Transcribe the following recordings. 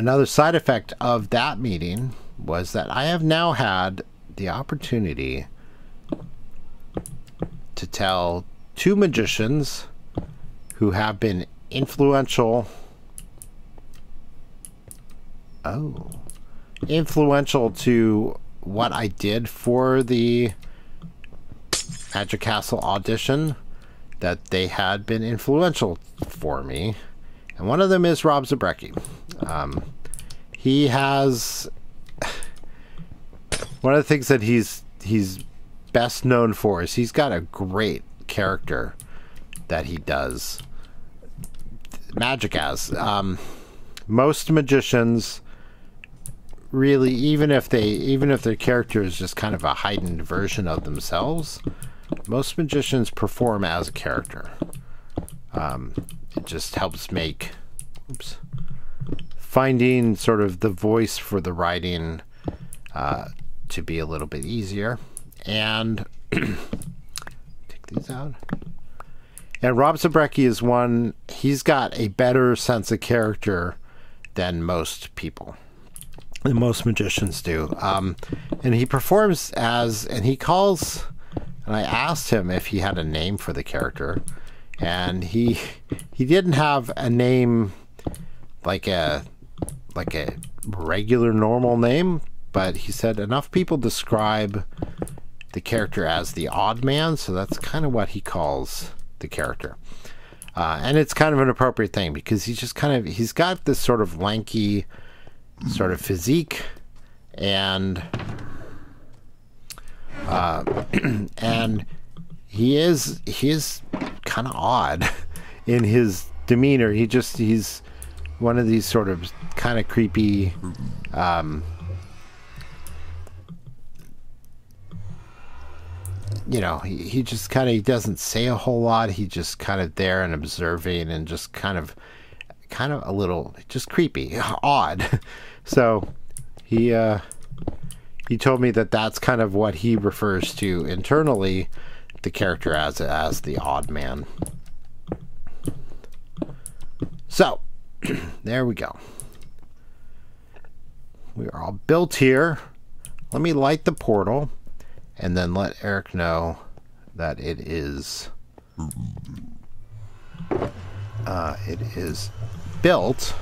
another side effect of that meeting was that I have now had the opportunity to tell two magicians who have been influential. Oh, influential to what I did for the Magic Castle audition that they had been influential for me. And one of them is Rob Zabrecky. Um, he has one of the things that he's he's best known for is he's got a great character that he does magic as. Um, most magicians really even if they even if their character is just kind of a heightened version of themselves most magicians perform as a character um, it just helps make oops, finding sort of the voice for the writing uh, to be a little bit easier. And take these out. And Rob Zabrecky is one he's got a better sense of character than most people. Than most magicians do. Um, and he performs as and he calls and I asked him if he had a name for the character. And he he didn't have a name like a like a regular normal name but he said enough people describe the character as the odd man so that's kind of what he calls the character uh, and it's kind of an appropriate thing because he's just kind of he's got this sort of lanky sort of physique and uh, and he is he is kind of odd in his demeanor. He just he's one of these sort of kind of creepy. Um, you know, he, he just kind of he doesn't say a whole lot. He just kind of there and observing and just kind of kind of a little just creepy, odd. so he uh, he told me that that's kind of what he refers to internally the character as as the odd man. So, there we go. We are all built here. Let me light the portal and then let Eric know that it is uh, it is built.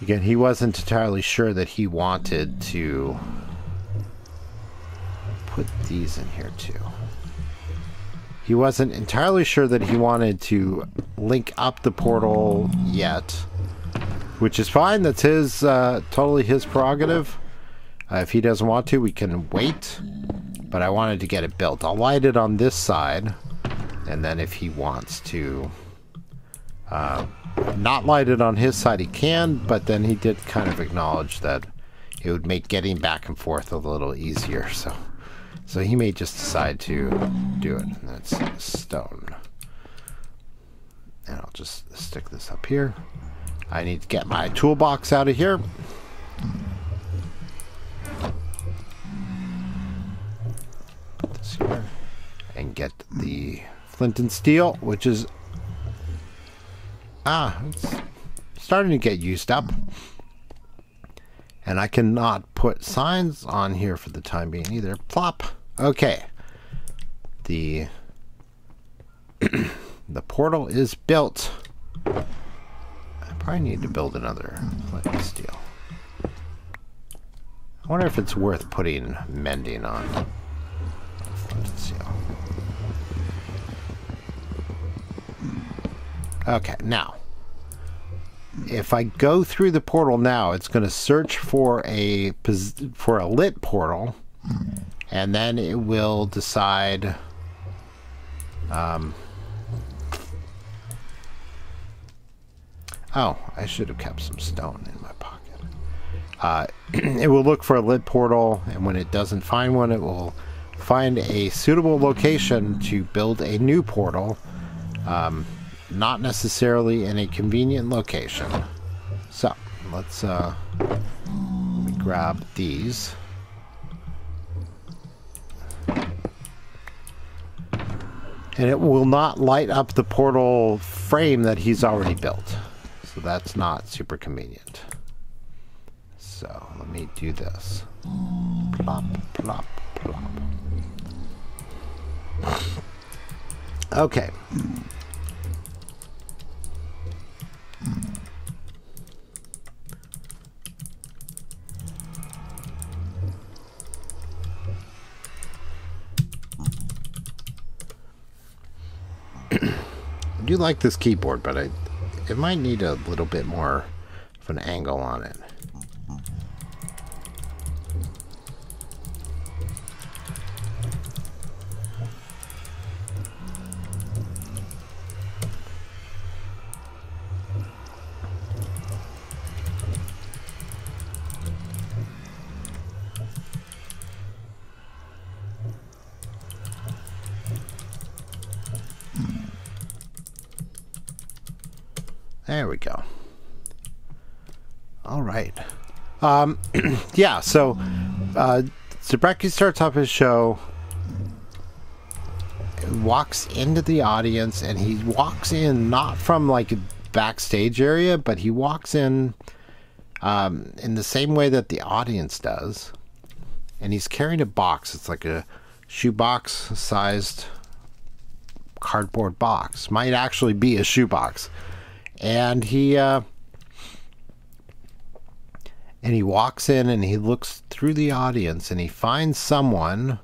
Again, he wasn't entirely sure that he wanted to put these in here too. He wasn't entirely sure that he wanted to link up the portal yet, which is fine. That's his, uh, totally his prerogative. Uh, if he doesn't want to, we can wait. But I wanted to get it built. I'll light it on this side, and then if he wants to uh, not light it on his side, he can. But then he did kind of acknowledge that it would make getting back and forth a little easier. So. So he may just decide to do it. And That's stone. And I'll just stick this up here. I need to get my toolbox out of here. This here. And get the flint and steel, which is... Ah, it's starting to get used up. And I cannot put signs on here for the time being either. Plop. Okay. The the portal is built. I probably need to build another flint steel. I wonder if it's worth putting mending on flint steel. Okay, now if I go through the portal now, it's going to search for a for a lit portal, and then it will decide. Um, oh, I should have kept some stone in my pocket. Uh, it will look for a lit portal, and when it doesn't find one, it will find a suitable location to build a new portal. Um, not necessarily in a convenient location. So, let's uh, let grab these. And it will not light up the portal frame that he's already built. So that's not super convenient. So let me do this. Plop, plop, plop. Okay. Do like this keyboard, but I it might need a little bit more of an angle on it. Um, yeah, so uh, Zabrecky starts off his show, walks into the audience, and he walks in not from like a backstage area, but he walks in um, in the same way that the audience does. And he's carrying a box. It's like a shoebox sized cardboard box. Might actually be a shoebox and he uh, and he walks in and he looks through the audience and he finds someone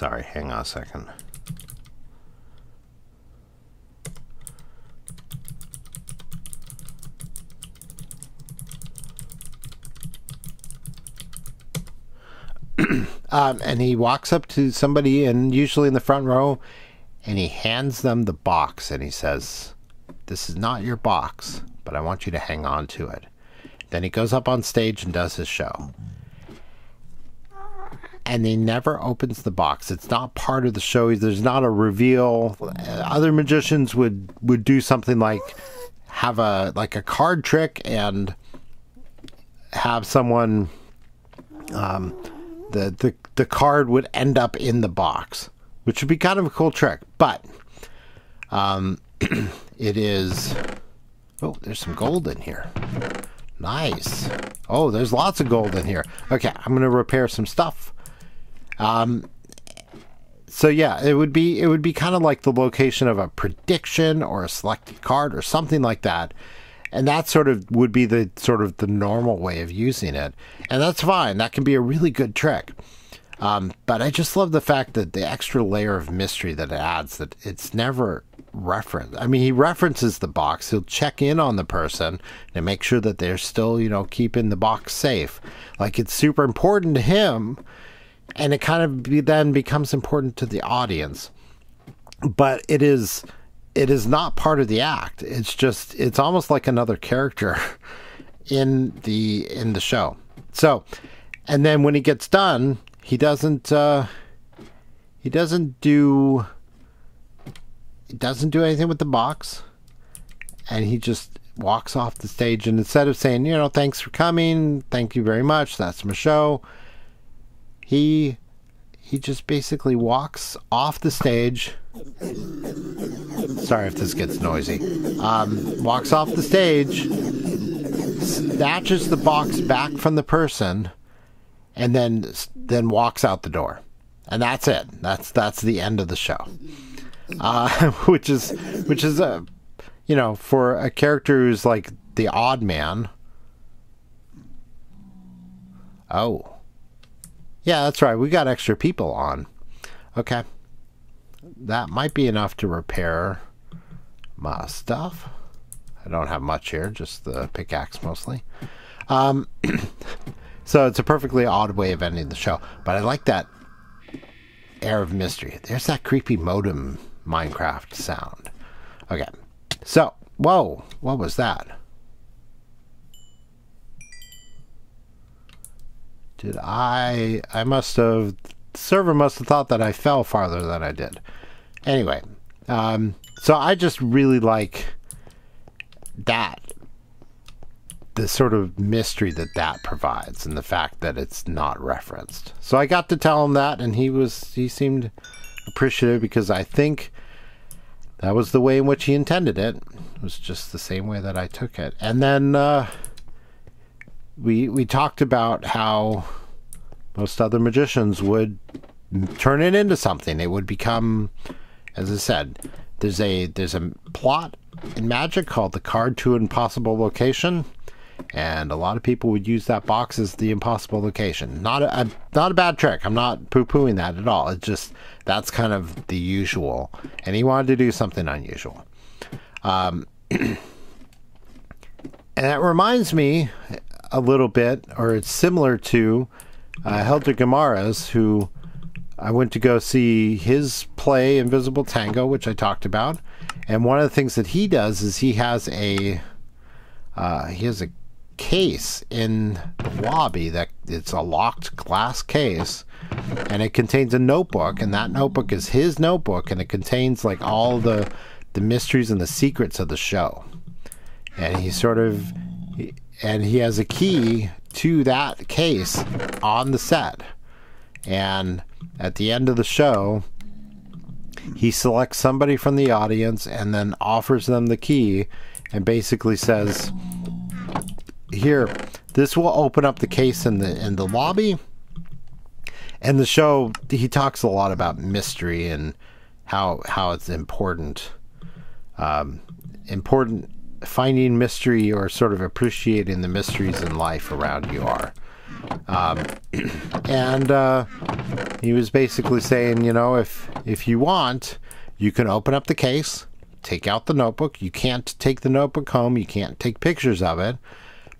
Sorry, hang on a second. um, and he walks up to somebody, and usually in the front row, and he hands them the box, and he says, "This is not your box, but I want you to hang on to it." Then he goes up on stage and does his show. And he never opens the box. It's not part of the show. There's not a reveal. Other magicians would would do something like have a like a card trick and have someone um, the, the the card would end up in the box, which would be kind of a cool trick. But um, it is. Oh, there's some gold in here. Nice. Oh, there's lots of gold in here. Okay, I'm gonna repair some stuff. Um, so yeah, it would be it would be kind of like the location of a prediction or a selected card or something like that and that sort of would be the sort of the normal way of using it. And that's fine. That can be a really good trick. Um, but i just love the fact that the extra layer of mystery that it adds that it's never referenced. I mean he references the box. He'll check in on the person and make sure that they're still you know keeping the box safe. Like it's super important to him and it kind of be, then becomes important to the audience. But it is it is not part of the act. It's just it's almost like another character in the in the show. So, and then when he gets done, he doesn't uh, he doesn't do he doesn't do anything with the box, and he just walks off the stage. And instead of saying, you know, thanks for coming, thank you very much, that's my show, he he just basically walks off the stage Sorry if this gets noisy. Um, walks off the stage, snatches the box back from the person, and then then walks out the door, and that's it. That's that's the end of the show. Uh, which is which is a you know for a character who's like the odd man. Oh, yeah, that's right. We got extra people on. Okay that might be enough to repair my stuff. I don't have much here, just the pickaxe mostly. Um, so it's a perfectly odd way of ending the show, but I like that air of mystery. There's that creepy modem Minecraft sound. Okay, so whoa, what was that? Did I? I must have. Server must have thought that I fell farther than I did. Anyway, um, so I just really like that the sort of mystery that that provides and the fact that it's not referenced. So I got to tell him that, and he was he seemed appreciative because I think that was the way in which he intended it. It was just the same way that I took it. And then uh, we we talked about how most other magicians would turn it into something. It would become, as I said, there's a there's a plot in Magic called the Card to Impossible Location, and a lot of people would use that box as the impossible location. Not a, a not a bad trick. I'm not poo pooing that at all. It's just that's kind of the usual, and he wanted to do something unusual. Um, and that reminds me a little bit, or it's similar to uh, Helder Guimaraes, who I went to go see his play Invisible Tango, which I talked about. And one of the things that he does is he has a uh, he has a case in the lobby that it's a locked glass case and it contains a notebook and that notebook is his notebook and it contains like all the the mysteries and the secrets of the show and he sort of and he has a key to that case on the set and at the end of the show he selects somebody from the audience and then offers them the key and basically says here, this will open up the case in the in the lobby. And the show, he talks a lot about mystery and how how it's important, um, important finding mystery or sort of appreciating the mysteries in life around you are. Um, and uh, he was basically saying, you know, if if you want, you can open up the case, take out the notebook. You can't take the notebook home. You can't take pictures of it.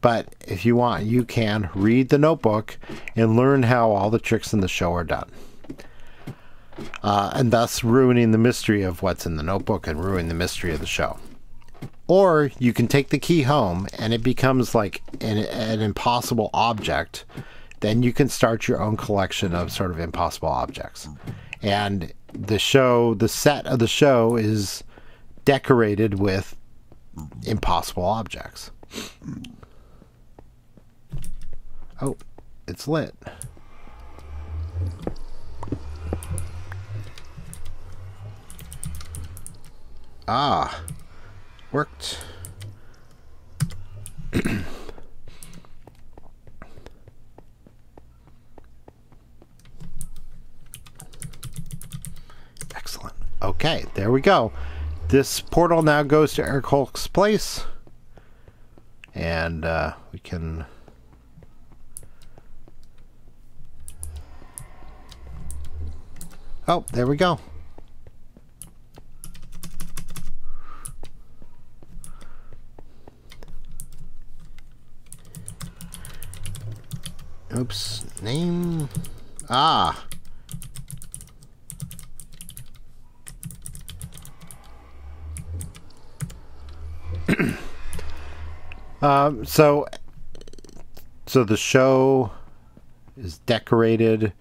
But if you want, you can read the notebook and learn how all the tricks in the show are done. Uh, and thus ruining the mystery of what's in the notebook and ruining the mystery of the show. Or you can take the key home and it becomes like an, an impossible object. Then you can start your own collection of sort of impossible objects. And the show, the set of the show is decorated with impossible objects. Oh, it's lit. Ah, worked. Excellent. Okay, there we go. This portal now goes to Eric Hulk's place. And uh, we can Oh, there we go. Oops. Name. Ah. um, so, so the show is decorated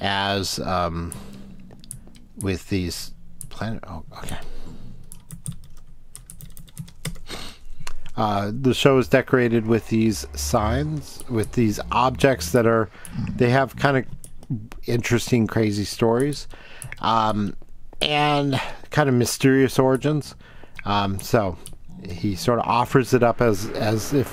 as um, with these planet. Oh, okay. Uh, the show is decorated with these signs, with these objects that are, they have kind of interesting, crazy stories, um, and kind of mysterious origins. Um, so he sort of offers it up as as if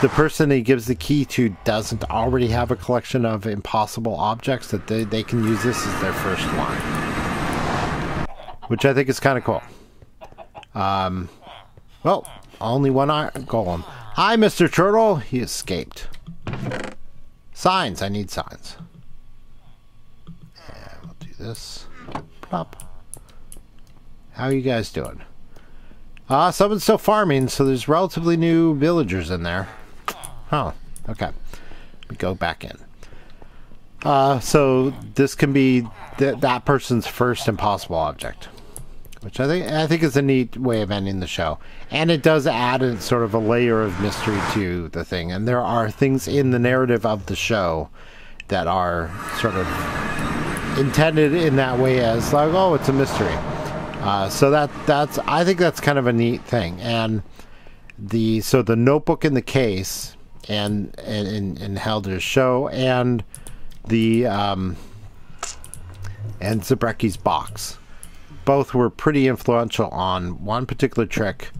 the person he gives the key to doesn't already have a collection of impossible objects that they, they can use this as their first one which i think is kind of cool um well only one golem hi mr turtle. He escaped. Signs. I need signs. And we'll do this. Plop how are you guys doing? Uh, someone's still farming, so there's relatively new villagers in there. Oh, okay. We go back in. Uh, so this can be th- that person's first impossible object, which I think I think is a neat way of ending the show, and it does add a sort of a layer of mystery to the thing. And there are things in the narrative of the show that are sort of intended in that way as like, oh, it's a mystery. Uh, so that that's I think that's kind of a neat thing, and the so the notebook in the case and and in, in Helder's show and the um, and Zabrecky's box. Both were pretty influential on one particular trick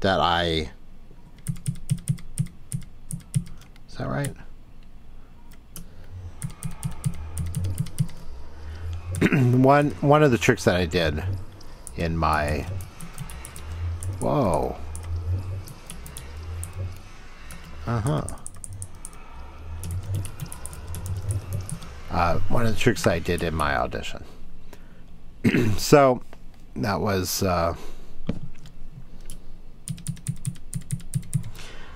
that I. Is that right? one one of the tricks that I did in my whoa uh-huh uh, one of the tricks I did in my audition so that was uh,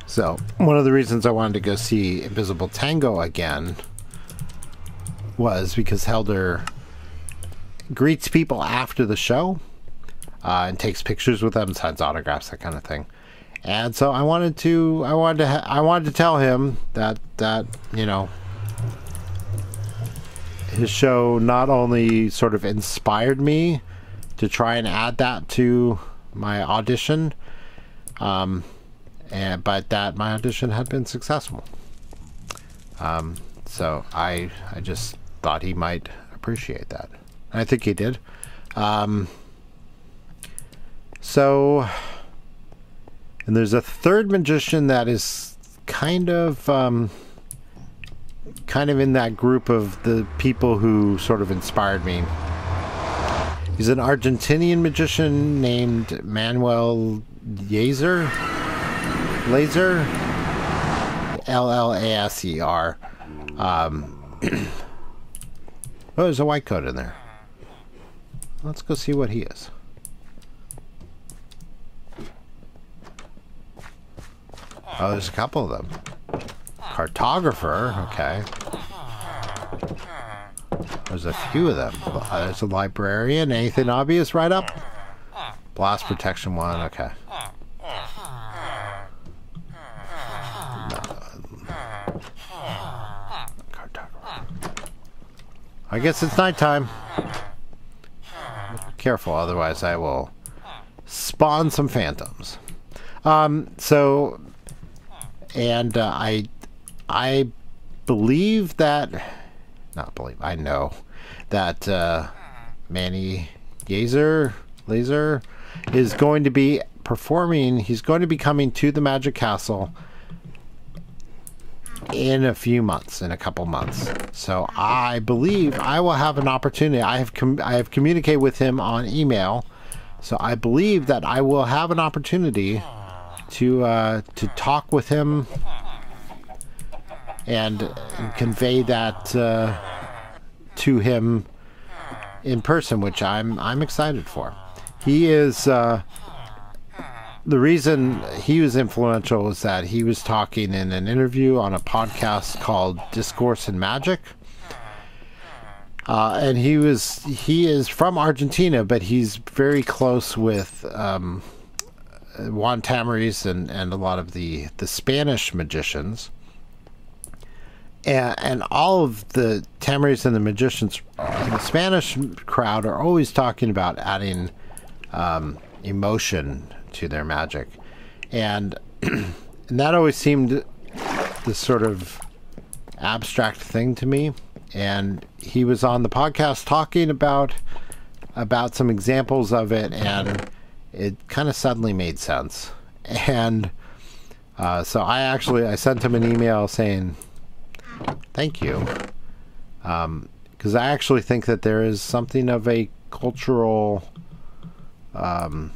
so one of the reasons I wanted to go see Invisible Tango again was because Helder greets people after the show uh, and takes pictures with them, signs autographs, that kind of thing. And so I wanted to, I wanted to, I wanted to tell him that that you know his show not only sort of inspired me to try and add that to my audition, um, and but that my audition had been successful. Um, so I I just thought he might appreciate that. I think he did. Um, so, and there's a third magician that is kind of, um, kind of in that group of the people who sort of inspired me. He's an Argentinian magician named Manuel Llaser. Llaser? L L A S E R. Um, oh, there's a white coat in there. Let's go see what he is. Oh, there's a couple of them. Cartographer, okay. There's a few of them. There's a librarian. Anything obvious right up? Blast protection one, okay. I guess it's nighttime. Careful, otherwise I will spawn some phantoms. Um, so, and uh, I, I believe that, not believe, I know that uh, Manny Yazer, Llaser, is going to be performing. He's going to be coming to the Magic Castle in a few months, in a couple months. So I believe I will have an opportunity. I have I have communicated with him on email, so I believe that I will have an opportunity to uh, to talk with him and, convey that uh, to him in person, which I'm I'm excited for. He is. Uh, the reason he was influential was that he was talking in an interview on a podcast called Discourse in Magic. Uh, and he was he is from Argentina, but he's very close with um, Juan Tamariz and, and a lot of the, the Spanish magicians. And, and all of the Tamariz and the magicians in the Spanish crowd are always talking about adding um, emotion to their magic. And, and that always seemed this sort of abstract thing to me. And he was on the podcast talking about about some examples of it, and it kind of suddenly made sense. And uh, so I actually I sent him an email saying thank you, because um, I actually think that there is something of a cultural um,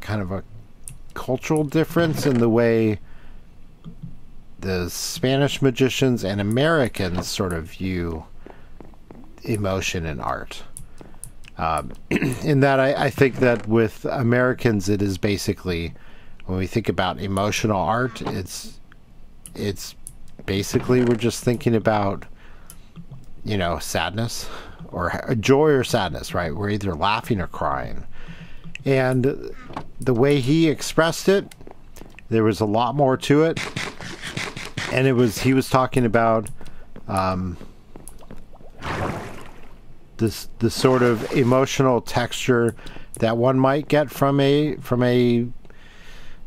kind of a cultural difference in the way the Spanish magicians and Americans sort of view emotion in art. Um, in that, I, I, think that with Americans, it is basically when we think about emotional art, it's it's basically we're just thinking about you know sadness or joy or sadness, right? We're either laughing or crying. And the way he expressed it, there was a lot more to it. And it was, he was talking about um, this, the sort of emotional texture that one might get from a, from a,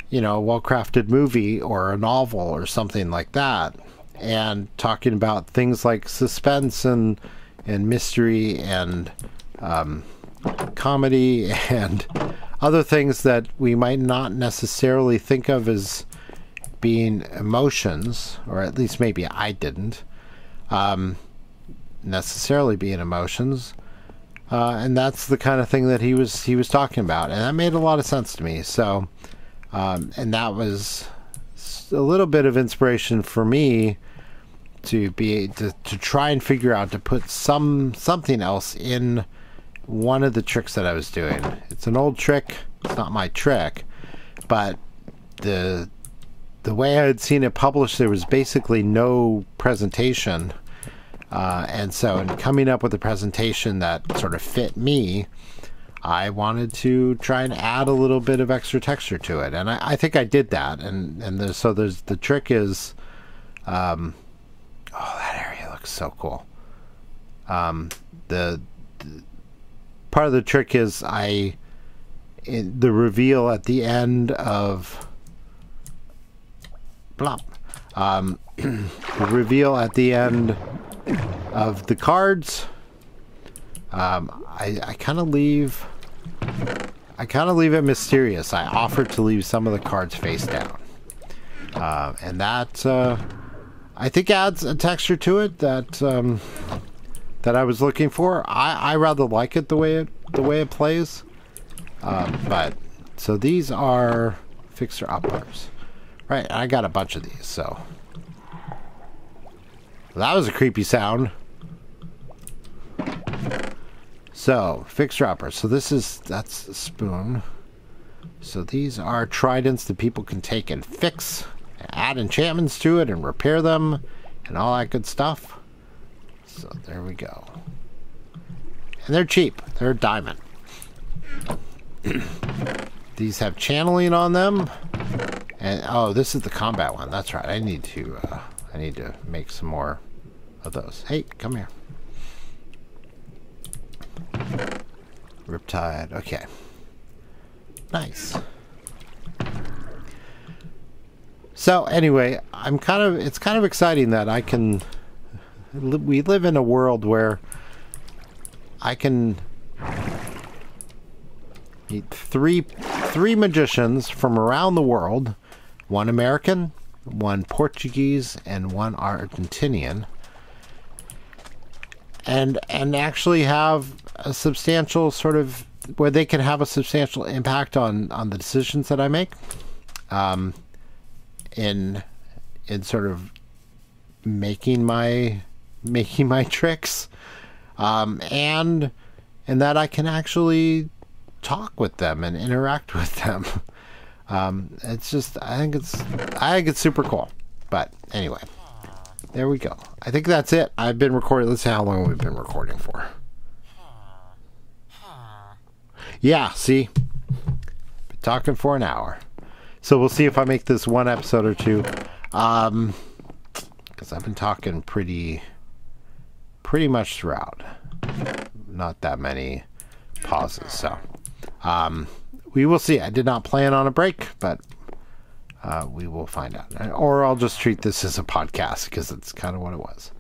you know, well crafted movie or a novel or something like that, and talking about things like suspense and and mystery and um, comedy and other things that we might not necessarily think of as being emotions, or at least maybe I didn't um, necessarily being emotions. Uh, and that's the kind of thing that he was he was talking about, and that made a lot of sense to me. So, um, and that was a little bit of inspiration for me to be to, to try and figure out to put some something else in one of the tricks that I was doing. It's an old trick. It's not my trick, but the the way I had seen it published, there was basically no presentation. Uh, and so, in coming up with a presentation that sort of fit me, I wanted to try and add a little bit of extra texture to it, and I, I think I did that. And and there's, so there's the trick is, um, oh, that area looks so cool. Um, the, the part of the trick is I, the reveal at the end of Blop. Um, reveal at the end of the cards. Um, I, I kind of leave. I kind of leave it mysterious. I offer to leave some of the cards face down, uh, and that uh, I think adds a texture to it that um, that I was looking for. I, I rather like it the way it the way it plays. Um, but so these are fixer uppers. Right, I got a bunch of these, so. That was a creepy sound. So, fixer upper. So this is, that's the spoon. So these are tridents that people can take and fix, add enchantments to it and repair them and all that good stuff. So there we go. And they're cheap. They're diamond. these have channeling on them. And oh, this is the combat one. That's right. I need to uh, I need to make some more of those. Hey, come here. Riptide. Okay. Nice. So anyway, I'm kind of it's kind of exciting that I can we live in a world where I can meet three three magicians from around the world one American, one Portuguese, and one Argentinian. And and actually have a substantial sort of where they can have a substantial impact on on the decisions that I make. Um, in in sort of making my making my tricks um, and and that I can actually talk with them and interact with them Um, it's just, I think it's, I think it's super cool. But anyway, there we go. I think that's it. I've been recording. Let's see how long we've been recording for. Yeah, see, been talking for an hour. So we'll see if I make this one episode or two. Um, because I've been talking pretty, pretty much throughout. Not that many pauses. So, um, we will see. I did not plan on a break, but uh, we will find out. Or I'll just treat this as a podcast because it's kind of what it was.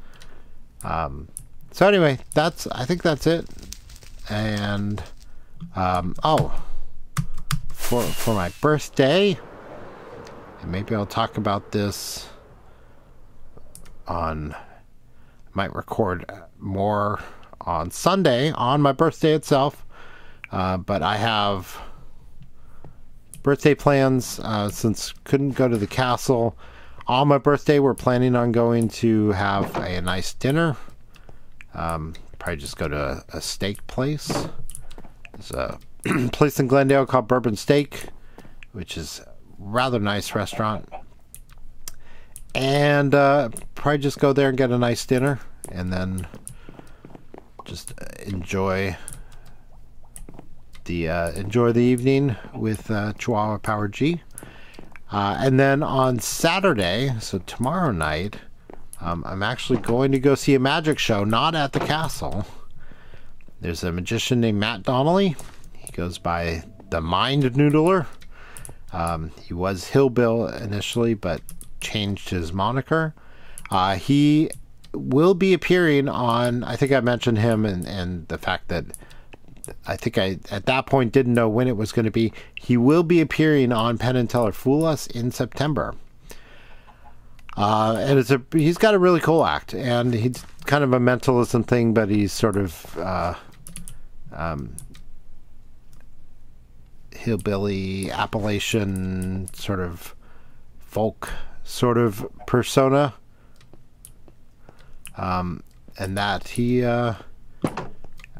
Um, so anyway, that's I think that's it. And um, oh, for for my birthday, and maybe I'll talk about this on. Might record more on Sunday on my birthday itself, uh, but I have birthday plans uh, since couldn't go to the castle. On my birthday we're planning on going to have a, nice dinner. Um, probably just go to a, a steak place. There's a place in glendale called bourbon steak which is rather nice restaurant and uh, probably just go there and get a nice dinner and then just enjoy the uh, enjoy the evening with uh, Chihuahua Power G. Uh, and then on Saturday, so tomorrow night, um, I'm actually going to go see a magic show, not at the castle. There's a magician named Matt Donnelly. He goes by the Mind Noodler. Um, he was Hillbill initially, but changed his moniker. Uh, he will be appearing on. I think I mentioned him and and the fact that I think I at that point didn't know when it was going to be. He will be appearing on Penn and Teller Fool Us in September. Uh, and it's a he's got a really cool act, and he's kind of a mentalism thing, but he's sort of uh, um, hillbilly Appalachian sort of folk sort of persona. Um, and that he, uh,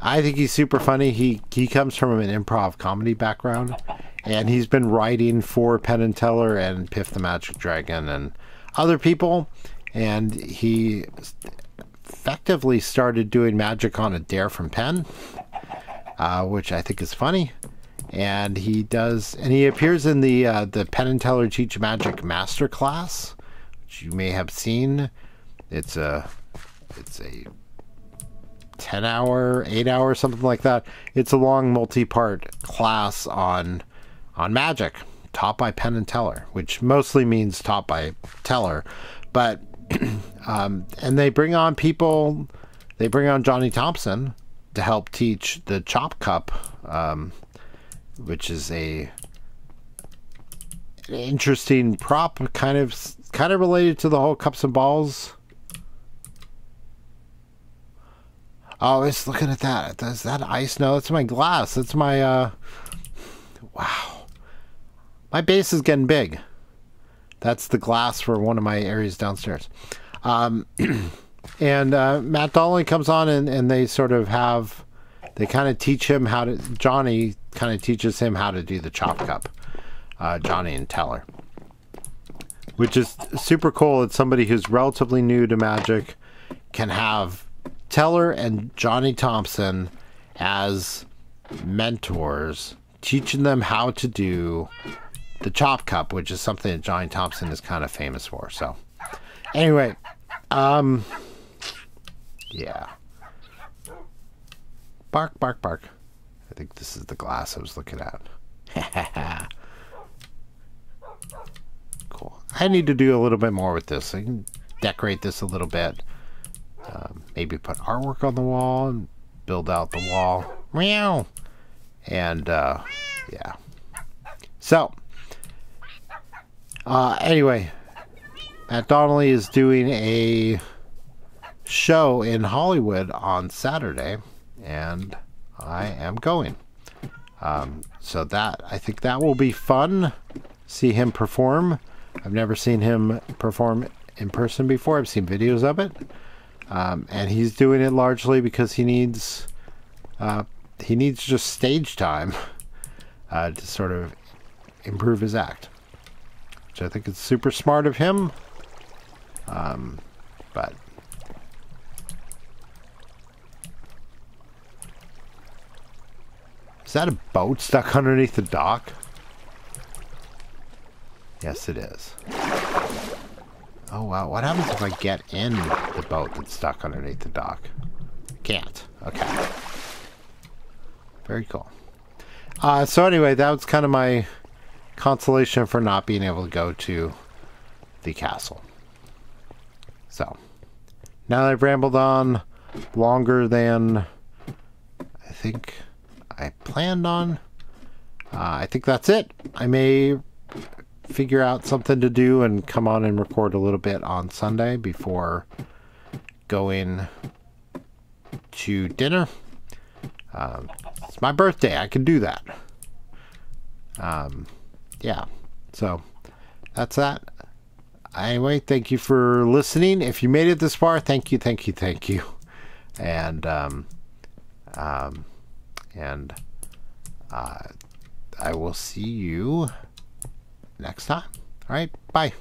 I think he's super funny. He he comes from an improv comedy background, and he's been writing for Penn and Teller and Piff the Magic Dragon and other people, and he effectively started doing magic on a dare from Penn, uh, which I think is funny. And he does, and he appears in the uh, the Penn and Teller Teach Magic Master Class, which you may have seen. It's a it's a 10 hour 8 hour something like that it's a long multi-part class on on magic taught by penn and teller which mostly means taught by teller but um, and they bring on people they bring on johnny thompson to help teach the chop cup um, which is a an interesting prop kind of kind of related to the whole cups and balls Oh, it's looking at that. Is that ice? No, that's my glass. That's my, uh, wow. My base is getting big. That's the glass for one of my areas downstairs. Um, and uh, Matt Donnelly comes on and, and they sort of have, they kind of teach him how to, Johnny kind of teaches him how to do the chop cup. Uh, Johnny and Teller. Which is super cool. It's somebody who's relatively new to magic, can have Teller and Johnny Thompson as mentors, teaching them how to do the chop cup, which is something that Johnny Thompson is kind of famous for. So, anyway, um, yeah. Bark, bark, bark. Think this is the glass I was looking at. cool. I need to do a little bit more with this. I can decorate this a little bit. Um, maybe put artwork on the wall and build out the wall. Meow. And uh, yeah. So uh, anyway, Matt Donnelly is doing a show in Hollywood on Saturday, and I am going. Um, so that I think that will be fun. See him perform. I've never seen him perform in person before. I've seen videos of it. Um, and he's doing it largely because he needs uh, he needs just stage time uh, to sort of improve his act, which I think is super smart of him. Um, but is that a boat stuck underneath the dock? Yes, it is. Oh, wow. What happens if I get in the boat that's stuck underneath the dock? Can't. Okay. Very cool. Uh, so anyway, that was kind of my consolation for not being able to go to the castle. So, now that I've rambled on longer than I think I planned on, uh, I think that's it. I may figure out something to do and come on and record a little bit on Sunday before going to dinner. Um, it's my birthday. I can do that. Um, yeah. So that's that. Anyway, thank you for listening. If you made it this far, thank you, thank you, thank you. And um, um, and uh, I will see you next time. All right, bye.